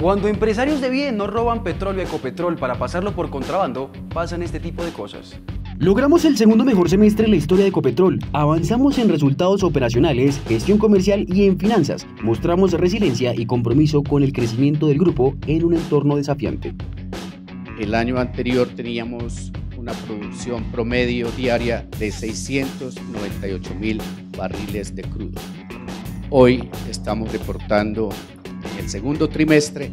Cuando empresarios de bien no roban petróleo a Ecopetrol para pasarlo por contrabando, pasan este tipo de cosas. Logramos el segundo mejor semestre en la historia de Ecopetrol. Avanzamos en resultados operacionales, gestión comercial y en finanzas. Mostramos resiliencia y compromiso con el crecimiento del grupo en un entorno desafiante. El año anterior teníamos una producción promedio diaria de 698 mil barriles de crudo. Hoy estamos reportando el segundo trimestre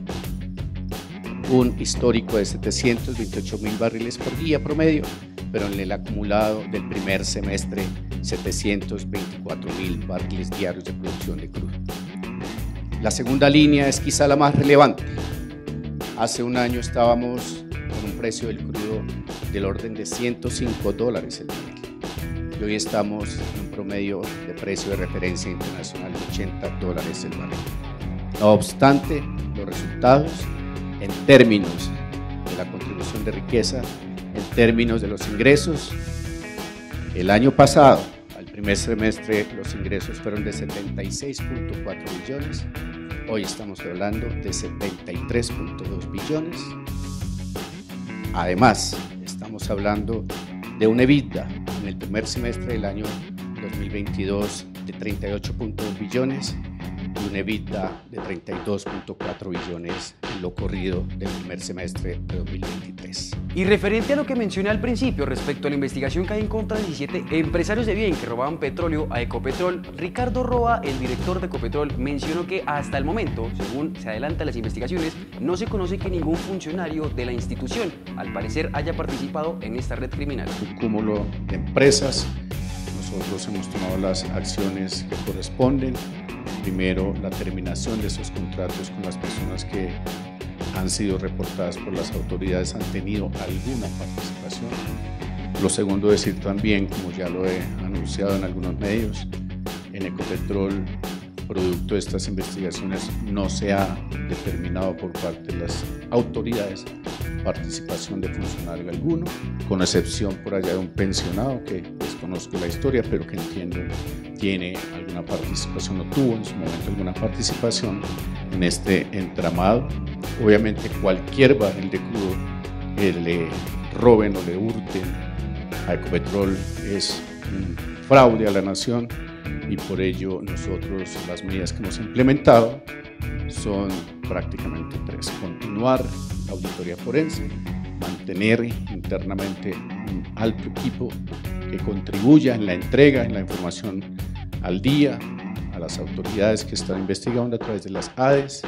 un histórico de 728 mil barriles por día promedio, pero en el acumulado del primer semestre 724 mil barriles diarios de producción de crudo. La segunda línea es quizá la más relevante. Hace un año estábamos con un precio del crudo del orden de 105 dólares el barril. Y hoy estamos en un promedio de precio de referencia internacional de 80 dólares el barril. No obstante, los resultados en términos de la contribución de riqueza, en términos de los ingresos, el año pasado, al primer semestre, los ingresos fueron de 76.4 billones, hoy estamos hablando de 73.2 billones. Además, estamos hablando de un EBITDA en el primer semestre del año 2022 de 38.2 billones y un EBITDA de 32.4 billones en lo corrido del primer semestre de 2023. Y referente a lo que mencioné al principio respecto a la investigación que hay en contra de 17 empresarios de bien que robaban petróleo a Ecopetrol, Ricardo Roa, el director de Ecopetrol, mencionó que hasta el momento, según se adelantan las investigaciones, no se conoce que ningún funcionario de la institución, al parecer, haya participado en esta red criminal. Un cúmulo de empresas, nosotros hemos tomado las acciones que corresponden primero la terminación de esos contratos con las personas que han sido reportadas por las autoridades han tenido alguna participación. Lo segundo, decir también, como ya lo he anunciado en algunos medios, en Ecopetrol, producto de estas investigaciones, no se ha determinado por parte de las autoridades participación de funcionario alguno, con excepción por allá de un pensionado que desconozco la historia, pero que entiendo tiene alguna participación o tuvo en su momento alguna participación en este entramado. Obviamente cualquier barril de crudo que le roben o le hurten a Ecopetrol es un fraude a la nación y por ello nosotros las medidas que hemos implementado son prácticamente tres. Continuar la auditoría forense, mantener internamente un alto equipo que contribuya en la entrega, en la información al día a las autoridades que están investigando a través de las ADES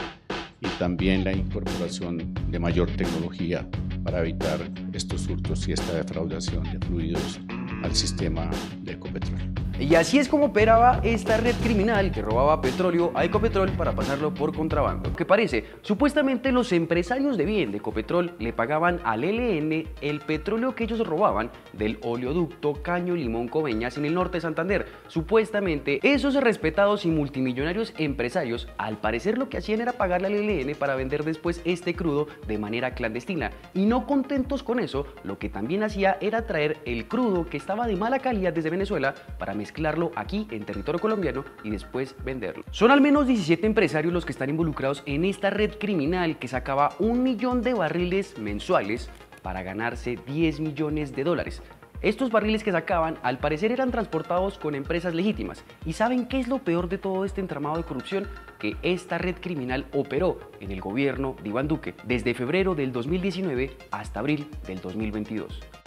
y también la incorporación de mayor tecnología para evitar estos hurtos y esta defraudación de fluidos al sistema de Ecopetrol. Y así es como operaba esta red criminal que robaba petróleo a Ecopetrol para pasarlo por contrabando. ¿Qué parece? Supuestamente los empresarios de bien de Ecopetrol le pagaban al ELN el petróleo que ellos robaban del oleoducto Caño Limón Coveñas en el norte de Santander. Supuestamente esos respetados y multimillonarios empresarios al parecer lo que hacían era pagarle al ELN para vender después este crudo de manera clandestina. Y no contentos con eso, lo que también hacía era traer el crudo que estaba de mala calidad desde Venezuela para mezclar mezclarlo aquí en territorio colombiano y después venderlo. Son al menos 17 empresarios los que están involucrados en esta red criminal que sacaba un millón de barriles mensuales para ganarse 10 millones de dólares. Estos barriles que sacaban al parecer eran transportados con empresas legítimas. ¿Y saben qué es lo peor de todo este entramado de corrupción? Que esta red criminal operó en el gobierno de Iván Duque desde febrero del 2019 hasta abril del 2022.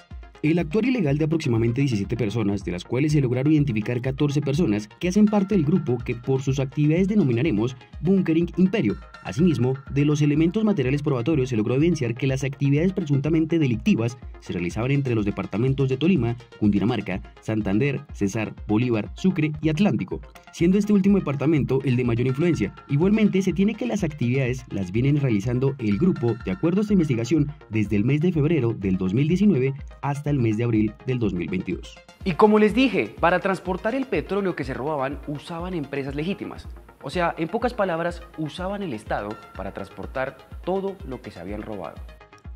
El actuar ilegal de aproximadamente 17 personas, de las cuales se lograron identificar 14 personas que hacen parte del grupo que por sus actividades denominaremos Bunkering Imperio. Asimismo, de los elementos materiales probatorios se logró evidenciar que las actividades presuntamente delictivas se realizaban entre los departamentos de Tolima, Cundinamarca, Santander, Cesar, Bolívar, Sucre y Atlántico, siendo este último departamento el de mayor influencia. Igualmente, se tiene que las actividades las vienen realizando el grupo, de acuerdo a esta investigación, desde el mes de febrero del 2019 hasta el mes de abril del 2022. Y como les dije, para transportar el petróleo que se robaban usaban empresas legítimas. O sea, en pocas palabras, usaban el Estado para transportar todo lo que se habían robado.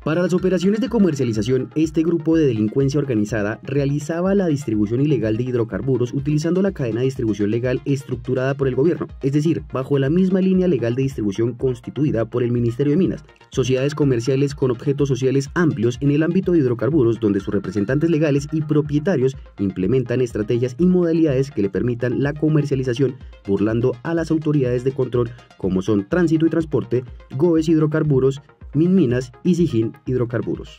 Para las operaciones de comercialización, este grupo de delincuencia organizada realizaba la distribución ilegal de hidrocarburos utilizando la cadena de distribución legal estructurada por el gobierno, es decir, bajo la misma línea legal de distribución constituida por el Ministerio de Minas, sociedades comerciales con objetos sociales amplios en el ámbito de hidrocarburos donde sus representantes legales y propietarios implementan estrategias y modalidades que le permitan la comercialización burlando a las autoridades de control como son tránsito y transporte, GOES hidrocarburos, Minminas y Sijín Hidrocarburos.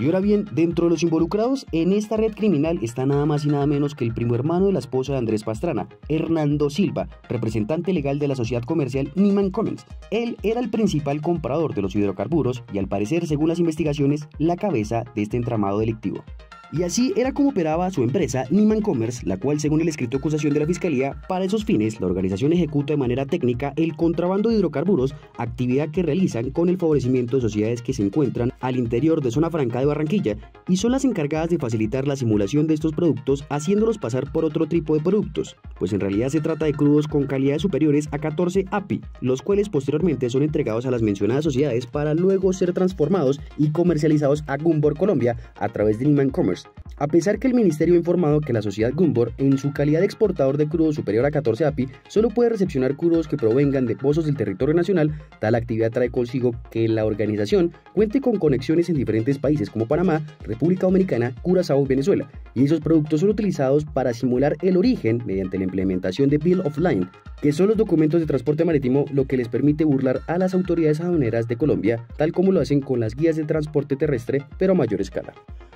Y ahora bien, dentro de los involucrados en esta red criminal está nada más y nada menos que el primo hermano de la esposa de Andrés Pastrana, Hernando Silva, representante legal de la sociedad comercial Niman Cummins. Él era el principal comprador de los hidrocarburos y al parecer, según las investigaciones, la cabeza de este entramado delictivo. Y así era como operaba su empresa Niman Commerce, la cual, según el escrito de acusación de la Fiscalía, para esos fines la organización ejecuta de manera técnica el contrabando de hidrocarburos, actividad que realizan con el favorecimiento de sociedades que se encuentran al interior de zona franca de Barranquilla y son las encargadas de facilitar la simulación de estos productos haciéndolos pasar por otro tipo de productos, pues en realidad se trata de crudos con calidades superiores a 14 API, los cuales posteriormente son entregados a las mencionadas sociedades para luego ser transformados y comercializados a Gumbor Colombia a través de Niman Commerce. A pesar que el ministerio ha informado que la sociedad Gumbor, en su calidad de exportador de crudo superior a 14 API, solo puede recepcionar crudos que provengan de pozos del territorio nacional, tal actividad trae consigo que la organización cuente con conexiones en diferentes países como Panamá, República Dominicana, Curazao y Venezuela, y esos productos son utilizados para simular el origen mediante la implementación de Bill of Line, que son los documentos de transporte marítimo lo que les permite burlar a las autoridades aduaneras de Colombia, tal como lo hacen con las guías de transporte terrestre, pero a mayor escala.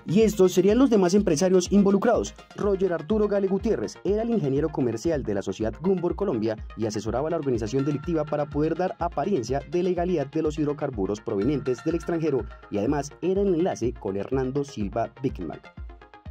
Y estos serían los demás empresarios involucrados. Roger Arturo Gale Gutiérrez era el ingeniero comercial de la sociedad Gumbor Colombia y asesoraba a la organización delictiva para poder dar apariencia de legalidad de los hidrocarburos provenientes del extranjero y además era el enlace con Hernando Silva Bickenmark.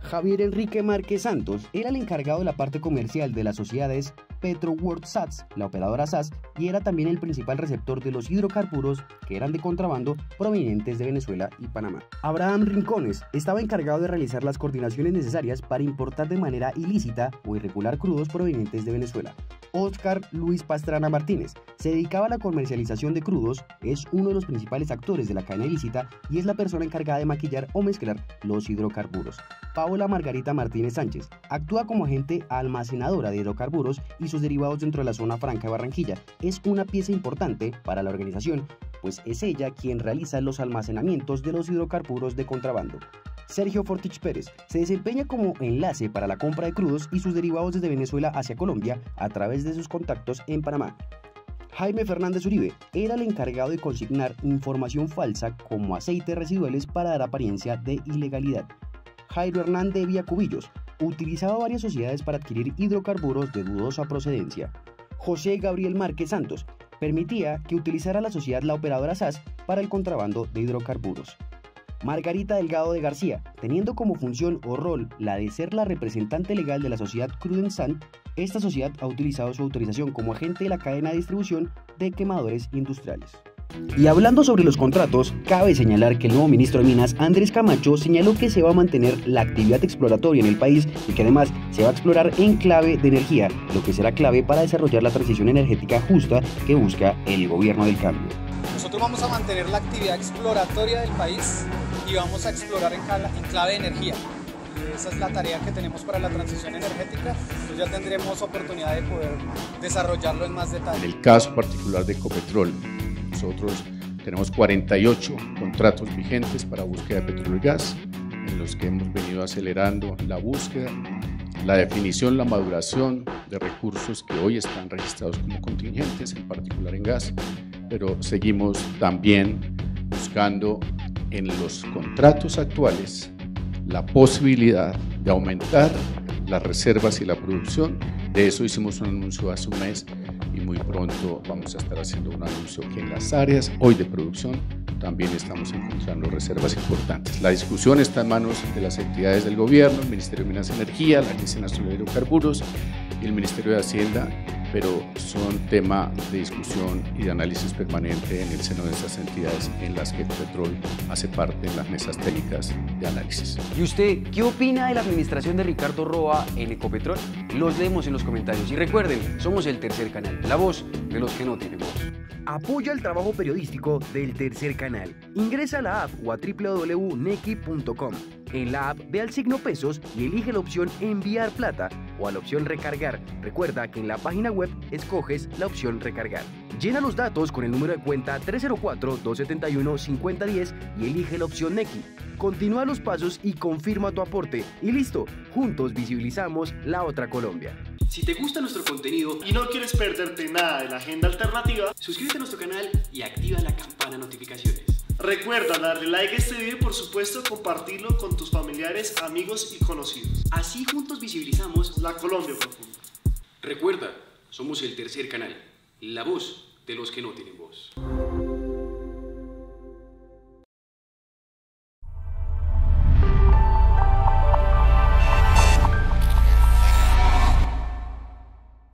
Javier Enrique Márquez Santos era el encargado de la parte comercial de las sociedades Petro World Sats, la operadora SAS, y era también el principal receptor de los hidrocarburos que eran de contrabando provenientes de Venezuela y Panamá. Abraham Rincones estaba encargado de realizar las coordinaciones necesarias para importar de manera ilícita o irregular crudos provenientes de Venezuela. Oscar Luis Pastrana Martínez se dedicaba a la comercialización de crudos, es uno de los principales actores de la cadena ilícita y es la persona encargada de maquillar o mezclar los hidrocarburos. Paola Margarita Martínez Sánchez actúa como agente almacenadora de hidrocarburos y sus derivados dentro de la zona franca de Barranquilla. Es una pieza importante para la organización, pues es ella quien realiza los almacenamientos de los hidrocarburos de contrabando. Sergio Fortich Pérez se desempeña como enlace para la compra de crudos y sus derivados desde Venezuela hacia Colombia a través de sus contactos en Panamá. Jaime Fernández Uribe era el encargado de consignar información falsa como aceites residuales para dar apariencia de ilegalidad. Jairo Hernández Vía Cubillos, utilizaba varias sociedades para adquirir hidrocarburos de dudosa procedencia. José Gabriel Márquez Santos permitía que utilizara la sociedad la operadora SAS para el contrabando de hidrocarburos. Margarita Delgado de García, teniendo como función o rol la de ser la representante legal de la sociedad Crudensan, esta sociedad ha utilizado su autorización como agente de la cadena de distribución de quemadores industriales. Y hablando sobre los contratos, cabe señalar que el nuevo ministro de Minas, Andrés Camacho, señaló que se va a mantener la actividad exploratoria en el país y que además se va a explorar en clave de energía, lo que será clave para desarrollar la transición energética justa que busca el gobierno del cambio. Nosotros vamos a mantener la actividad exploratoria del país y vamos a explorar en clave de energía. Esa es la tarea que tenemos para la transición energética. Pues ya tendremos oportunidad de poder desarrollarlo en más detalle. En el caso particular de Ecopetrol, nosotros tenemos 48 contratos vigentes para búsqueda de petróleo y gas, en los que hemos venido acelerando la búsqueda, la definición, la maduración de recursos que hoy están registrados como contingentes, en particular en gas, pero seguimos también buscando en los contratos actuales la posibilidad de aumentar las reservas y la producción. De eso hicimos un anuncio hace un mes y muy pronto vamos a estar haciendo un anuncio que en las áreas hoy de producción también estamos encontrando reservas importantes. La discusión está en manos de las entidades del gobierno, el Ministerio de Minas y Energía, la Agencia Nacional de Hidrocarburos y el Ministerio de Hacienda pero son tema de discusión y de análisis permanente en el seno de esas entidades en las que Ecopetrol hace parte en las mesas técnicas de análisis. ¿Y usted qué opina de la administración de Ricardo Roa en Ecopetrol? Los leemos en los comentarios y recuerden, somos el tercer canal, la voz de los que no tienen voz. Apoya el trabajo periodístico del tercer canal. Ingresa a la app o a www.neki.com. En la app ve al signo pesos y elige la opción enviar plata o a la opción recargar. Recuerda que en la página web escoges la opción recargar. Llena los datos con el número de cuenta 304-271-5010 y elige la opción Neki. Continúa los pasos y confirma tu aporte. Y listo, juntos visibilizamos la otra Colombia. Si te gusta nuestro contenido y no quieres perderte nada de la agenda alternativa, suscríbete a nuestro canal y activa la campana de notificaciones. Recuerda darle like a este video y por supuesto compartirlo con tus familiares, amigos y conocidos. Así juntos visibilizamos la Colombia profunda. Recuerda, somos el tercer canal, la voz de los que no tienen voz.